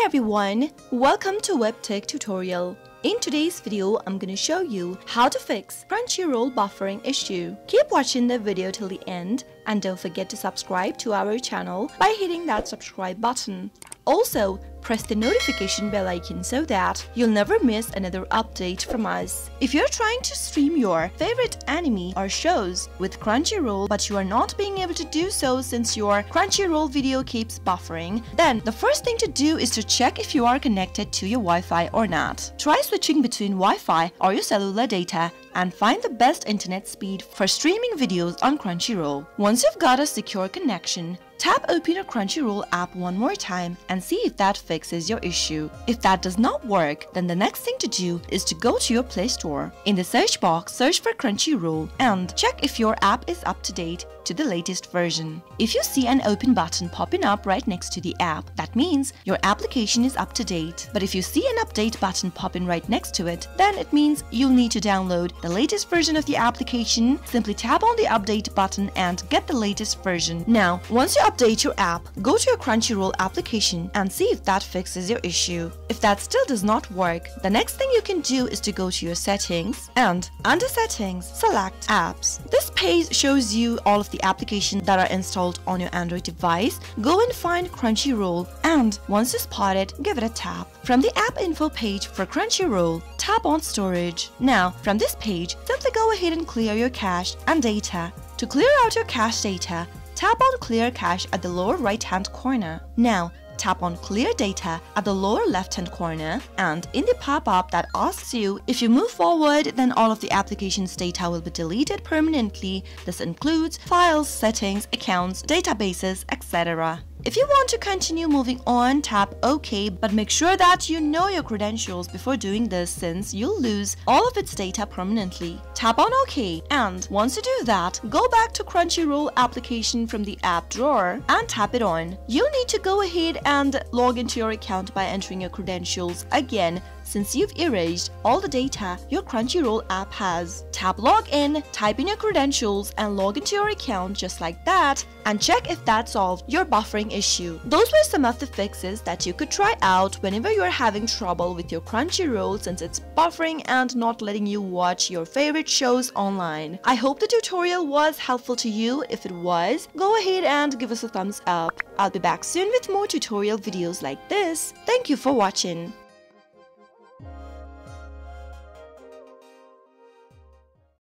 Hi everyone, welcome to WebTech tutorial. In today's video, I'm gonna show you how to fix Crunchyroll buffering issue. Keep watching the video till the end and don't forget to subscribe to our channel by hitting that subscribe button. Also, press the notification bell icon so that you'll never miss another update from us. If you're trying to stream your favorite anime or shows with Crunchyroll but you are not being able to do so since your Crunchyroll video keeps buffering, then the first thing to do is to check if you are connected to your Wi-Fi or not. Try switching between Wi-Fi or your cellular data and find the best internet speed for streaming videos on Crunchyroll. Once you've got a secure connection, Tap open your Crunchyroll app one more time and see if that fixes your issue. If that does not work, then the next thing to do is to go to your Play Store. In the search box, search for Crunchyroll and check if your app is up to date to the latest version. If you see an open button popping up right next to the app, that means your application is up to date. But if you see an update button popping right next to it, then it means you'll need to download the latest version of the application. Simply tap on the update button and get the latest version. Now, once you update your app, go to your Crunchyroll application and see if that fixes your issue. If that still does not work, the next thing you can do is to go to your settings and under settings, select apps. This page shows you all of the applications that are installed on your Android device. Go and find Crunchyroll and once you spot it, give it a tap. From the app info page for Crunchyroll, tap on storage. Now, from this page, simply go ahead and clear your cache and data. To clear out your cache data, tap on Clear Cache at the lower right hand corner. Now, tap on Clear Data at the lower left hand corner and in the pop-up that asks you if you move forward then all of the application's data will be deleted permanently. This includes files, settings, accounts, databases, etc. If you want to continue moving on, tap OK, but make sure that you know your credentials before doing this since you'll lose all of its data permanently. Tap on OK, and once you do that, go back to Crunchyroll application from the app drawer and tap it on. You'll need to go ahead and log into your account by entering your credentials again since you've erased all the data your Crunchyroll app has. Tap Login, type in your credentials and log into your account just like that and check if that solved your buffering issue. Those were some of the fixes that you could try out whenever you're having trouble with your Crunchyroll since it's buffering and not letting you watch your favorite shows online. I hope the tutorial was helpful to you. If it was, go ahead and give us a thumbs up. I'll be back soon with more tutorial videos like this. Thank you for watching.